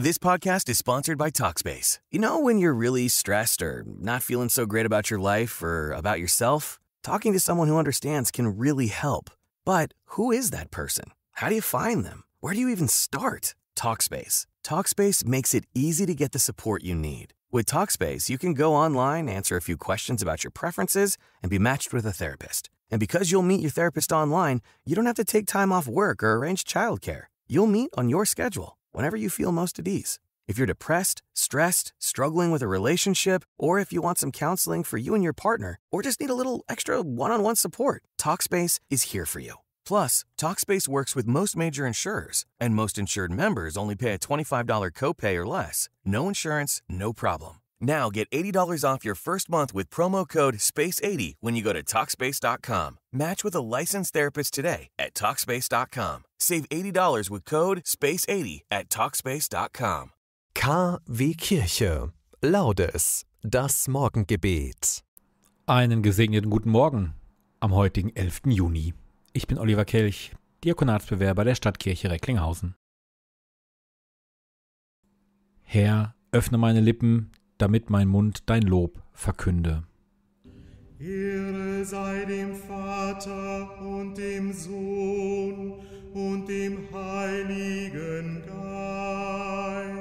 This podcast is sponsored by Talkspace. You know, when you're really stressed or not feeling so great about your life or about yourself, talking to someone who understands can really help. But who is that person? How do you find them? Where do you even start? Talkspace. Talkspace makes it easy to get the support you need. With Talkspace, you can go online, answer a few questions about your preferences, and be matched with a therapist. And because you'll meet your therapist online, you don't have to take time off work or arrange childcare. You'll meet on your schedule, whenever you feel most at ease. If you're depressed, stressed, struggling with a relationship, or if you want some counseling for you and your partner, or just need a little extra one on one support, Talkspace is here for you. Plus, Talkspace works with most major insurers, and most insured members only pay a $25 copay or less. No insurance, no problem. Now get $80 off your first month with promo code SPACE80 when you go to TalkSpace.com. Match with a licensed therapist today at TalkSpace.com. Save $80 with code SPACE80 at TalkSpace.com. KW Kirche. Laudes. Das Morgengebet. Einen gesegneten guten Morgen am heutigen 11. Juni. Ich bin Oliver Kelch, Diakonatsbewerber der Stadtkirche Recklinghausen. Herr, öffne meine Lippen, damit mein Mund dein Lob verkünde. Ehre sei dem Vater und dem Sohn und dem Heiligen Geist.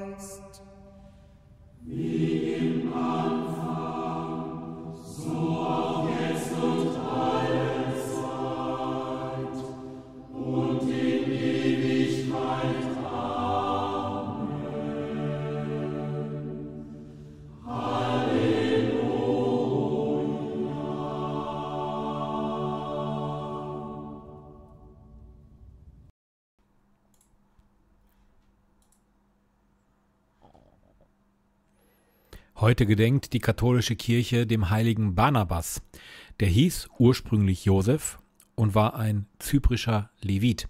Heute gedenkt die katholische Kirche dem heiligen Barnabas. Der hieß ursprünglich Josef und war ein zyprischer Levit.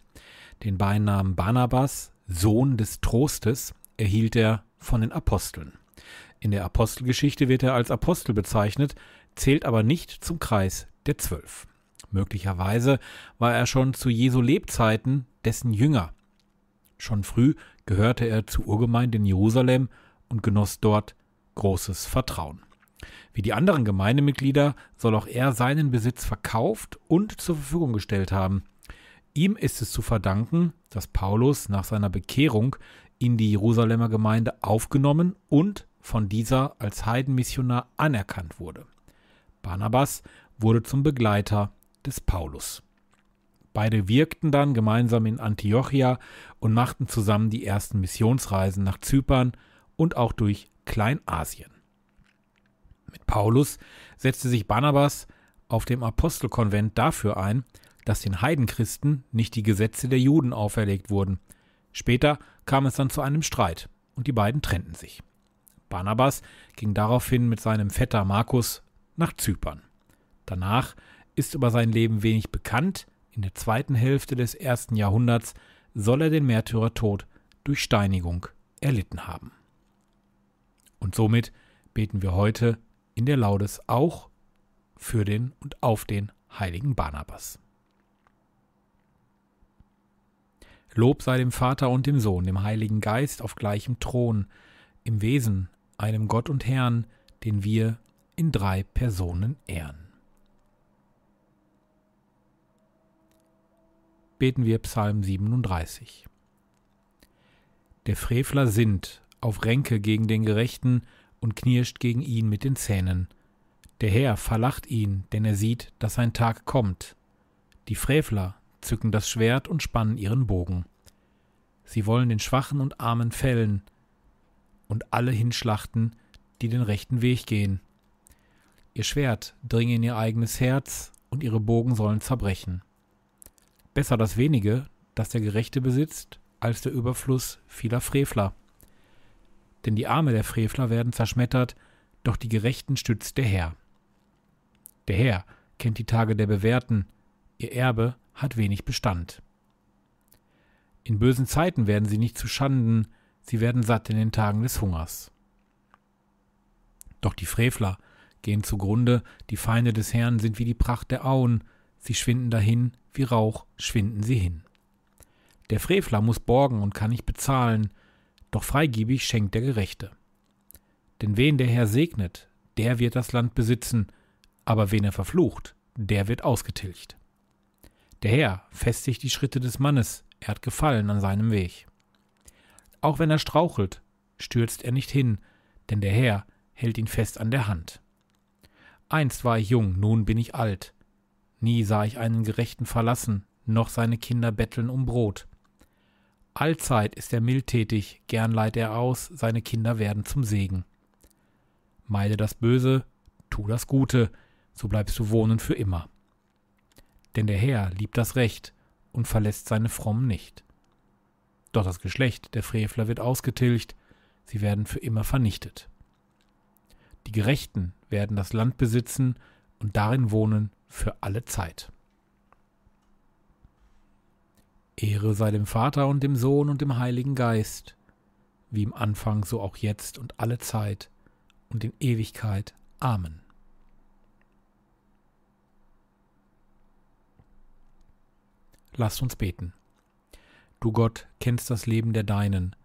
Den Beinamen Barnabas, Sohn des Trostes, erhielt er von den Aposteln. In der Apostelgeschichte wird er als Apostel bezeichnet, zählt aber nicht zum Kreis der Zwölf. Möglicherweise war er schon zu Jesu Lebzeiten dessen Jünger. Schon früh gehörte er zur Urgemeinde in Jerusalem und genoss dort großes Vertrauen. Wie die anderen Gemeindemitglieder soll auch er seinen Besitz verkauft und zur Verfügung gestellt haben. Ihm ist es zu verdanken, dass Paulus nach seiner Bekehrung in die Jerusalemer Gemeinde aufgenommen und von dieser als Heidenmissionar anerkannt wurde. Barnabas wurde zum Begleiter des Paulus. Beide wirkten dann gemeinsam in Antiochia und machten zusammen die ersten Missionsreisen nach Zypern und auch durch Kleinasien. Mit Paulus setzte sich Barnabas auf dem Apostelkonvent dafür ein, dass den Heidenchristen nicht die Gesetze der Juden auferlegt wurden. Später kam es dann zu einem Streit und die beiden trennten sich. Barnabas ging daraufhin mit seinem Vetter Markus nach Zypern. Danach ist über sein Leben wenig bekannt. In der zweiten Hälfte des ersten Jahrhunderts soll er den Märtyrertod durch Steinigung erlitten haben. Und somit beten wir heute in der Laudes auch für den und auf den heiligen Barnabas. Lob sei dem Vater und dem Sohn, dem Heiligen Geist auf gleichem Thron, im Wesen einem Gott und Herrn, den wir in drei Personen ehren. Beten wir Psalm 37. Der Frevler sinnt, auf Ränke gegen den Gerechten und knirscht gegen ihn mit den Zähnen. Der Herr verlacht ihn, denn er sieht, dass sein Tag kommt. Die Frevler zücken das Schwert und spannen ihren Bogen. Sie wollen den Schwachen und Armen fällen und alle hinschlachten, die den rechten Weg gehen. Ihr Schwert dringe in ihr eigenes Herz und ihre Bogen sollen zerbrechen. Besser das wenige, das der Gerechte besitzt, als der Überfluss vieler Frevler denn die Arme der Frevler werden zerschmettert, doch die Gerechten stützt der Herr. Der Herr kennt die Tage der Bewährten, ihr Erbe hat wenig Bestand. In bösen Zeiten werden sie nicht zu Schanden, sie werden satt in den Tagen des Hungers. Doch die Frevler gehen zugrunde, die Feinde des Herrn sind wie die Pracht der Auen, sie schwinden dahin, wie Rauch schwinden sie hin. Der Frevler muss borgen und kann nicht bezahlen, doch freigebig schenkt der Gerechte. Denn wen der Herr segnet, der wird das Land besitzen, aber wen er verflucht, der wird ausgetilgt. Der Herr festigt die Schritte des Mannes, er hat Gefallen an seinem Weg. Auch wenn er strauchelt, stürzt er nicht hin, denn der Herr hält ihn fest an der Hand. Einst war ich jung, nun bin ich alt. Nie sah ich einen Gerechten verlassen, noch seine Kinder betteln um Brot. Allzeit ist er mildtätig, gern leiht er aus, seine Kinder werden zum Segen. Meide das Böse, tu das Gute, so bleibst du wohnen für immer. Denn der Herr liebt das Recht und verlässt seine Frommen nicht. Doch das Geschlecht der Frevler wird ausgetilgt, sie werden für immer vernichtet. Die Gerechten werden das Land besitzen und darin wohnen für alle Zeit. Ehre sei dem Vater und dem Sohn und dem Heiligen Geist, wie im Anfang so auch jetzt und alle Zeit und in Ewigkeit. Amen. Lasst uns beten. Du Gott kennst das Leben der Deinen,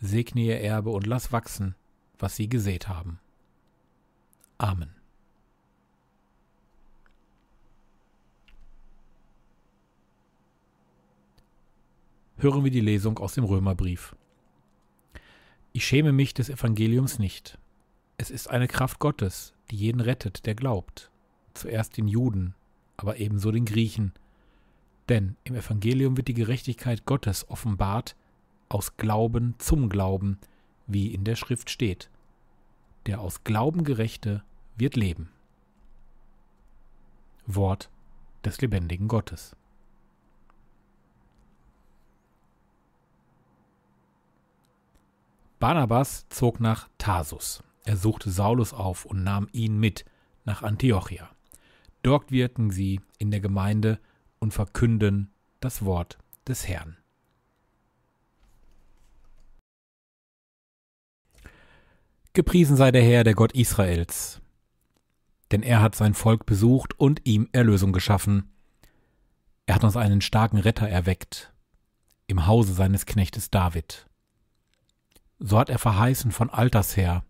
segne ihr Erbe und lass wachsen, was sie gesät haben. Amen. Hören wir die Lesung aus dem Römerbrief. Ich schäme mich des Evangeliums nicht. Es ist eine Kraft Gottes, die jeden rettet, der glaubt. Zuerst den Juden, aber ebenso den Griechen. Denn im Evangelium wird die Gerechtigkeit Gottes offenbart aus Glauben zum Glauben, wie in der Schrift steht. Der aus Glauben Gerechte wird leben. Wort des lebendigen Gottes. Barnabas zog nach Tarsus. Er suchte Saulus auf und nahm ihn mit nach Antiochia. Dort wirken sie in der Gemeinde und verkünden das Wort des Herrn. Gepriesen sei der Herr, der Gott Israels, denn er hat sein Volk besucht und ihm Erlösung geschaffen. Er hat uns einen starken Retter erweckt, im Hause seines Knechtes David. So hat er verheißen von alters her,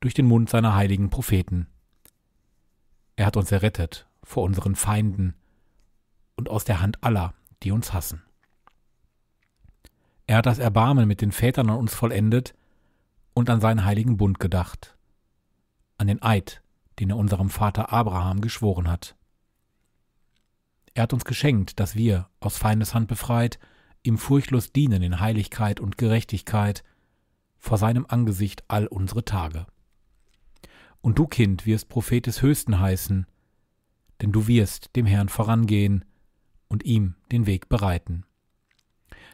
durch den Mund seiner heiligen Propheten. Er hat uns errettet vor unseren Feinden und aus der Hand aller, die uns hassen. Er hat das Erbarmen mit den Vätern an uns vollendet und an seinen heiligen Bund gedacht, an den Eid, den er unserem Vater Abraham geschworen hat. Er hat uns geschenkt, dass wir, aus Feindeshand befreit, ihm furchtlos dienen in Heiligkeit und Gerechtigkeit vor seinem Angesicht all unsere Tage. Und du, Kind, wirst Prophet des Höchsten heißen, denn du wirst dem Herrn vorangehen und ihm den Weg bereiten.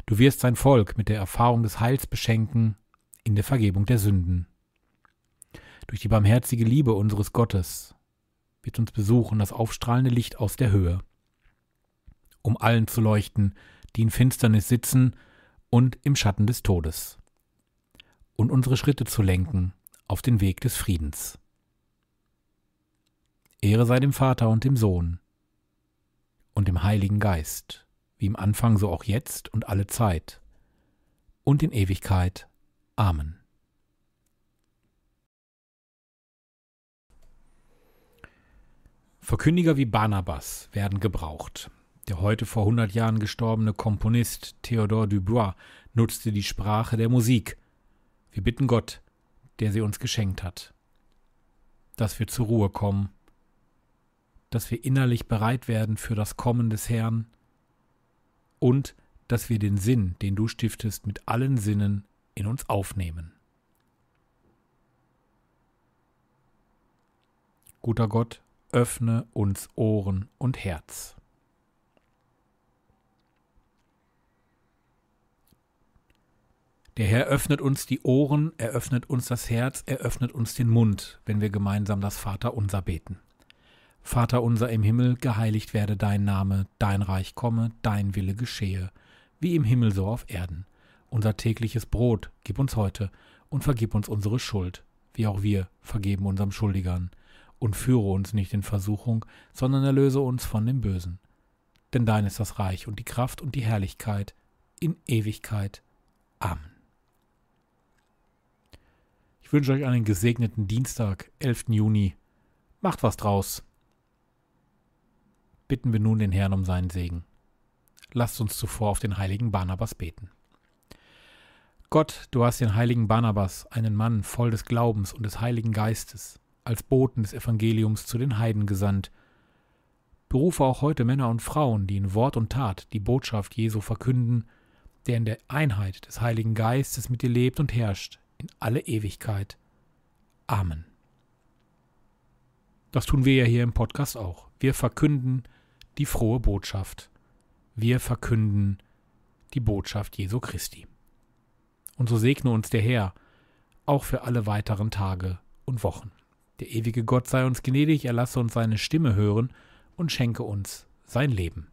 Du wirst sein Volk mit der Erfahrung des Heils beschenken in der Vergebung der Sünden. Durch die barmherzige Liebe unseres Gottes wird uns besuchen das aufstrahlende Licht aus der Höhe, um allen zu leuchten, die in Finsternis sitzen und im Schatten des Todes, und unsere Schritte zu lenken auf den Weg des Friedens. Ehre sei dem Vater und dem Sohn und dem Heiligen Geist, wie im Anfang so auch jetzt und alle Zeit und in Ewigkeit. Amen. Verkündiger wie Barnabas werden gebraucht. Der heute vor 100 Jahren gestorbene Komponist Theodore Dubois nutzte die Sprache der Musik. Wir bitten Gott, der sie uns geschenkt hat, dass wir zur Ruhe kommen, dass wir innerlich bereit werden für das Kommen des Herrn und dass wir den Sinn, den du stiftest, mit allen Sinnen in uns aufnehmen. Guter Gott, öffne uns Ohren und Herz. Der Herr öffnet uns die Ohren, er öffnet uns das Herz, er öffnet uns den Mund, wenn wir gemeinsam das Vaterunser beten. Vater unser im Himmel, geheiligt werde dein Name, dein Reich komme, dein Wille geschehe, wie im Himmel so auf Erden. Unser tägliches Brot gib uns heute und vergib uns unsere Schuld, wie auch wir vergeben unserem Schuldigern und führe uns nicht in Versuchung, sondern erlöse uns von dem Bösen. Denn dein ist das Reich und die Kraft und die Herrlichkeit in Ewigkeit. Amen. Ich wünsche euch einen gesegneten Dienstag, 11. Juni. Macht was draus. Bitten wir nun den Herrn um seinen Segen. Lasst uns zuvor auf den heiligen Barnabas beten. Gott, du hast den heiligen Barnabas, einen Mann voll des Glaubens und des Heiligen Geistes, als Boten des Evangeliums zu den Heiden gesandt. Berufe auch heute Männer und Frauen, die in Wort und Tat die Botschaft Jesu verkünden, der in der Einheit des Heiligen Geistes mit dir lebt und herrscht in alle Ewigkeit. Amen. Das tun wir ja hier im Podcast auch. Wir verkünden die frohe Botschaft. Wir verkünden die Botschaft Jesu Christi. Und so segne uns der Herr auch für alle weiteren Tage und Wochen. Der ewige Gott sei uns gnädig, er lasse uns seine Stimme hören und schenke uns sein Leben.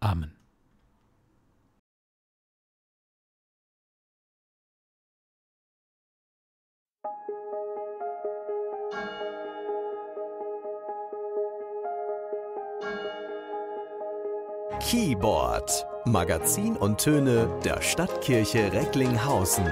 Amen. Keyboard, Magazin und Töne der Stadtkirche Recklinghausen.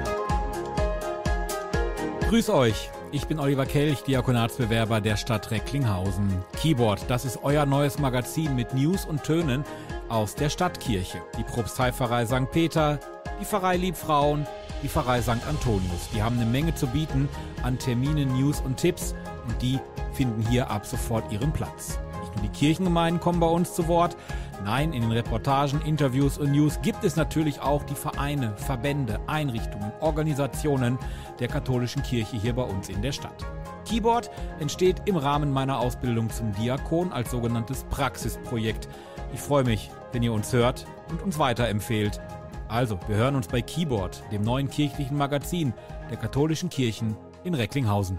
Grüß euch, ich bin Oliver Kelch, Diakonatsbewerber der Stadt Recklinghausen. Keyboard, das ist euer neues Magazin mit News und Tönen aus der Stadtkirche. Die Propsteipfarrei St. Peter, die Pfarrei Liebfrauen, die Pfarrei St. Antonius. Die haben eine Menge zu bieten an Terminen, News und Tipps und die finden hier ab sofort ihren Platz. Die Kirchengemeinden kommen bei uns zu Wort, Nein, in den Reportagen, Interviews und News gibt es natürlich auch die Vereine, Verbände, Einrichtungen, Organisationen der katholischen Kirche hier bei uns in der Stadt. Keyboard entsteht im Rahmen meiner Ausbildung zum Diakon als sogenanntes Praxisprojekt. Ich freue mich, wenn ihr uns hört und uns weiterempfehlt. Also, wir hören uns bei Keyboard, dem neuen kirchlichen Magazin der katholischen Kirchen in Recklinghausen.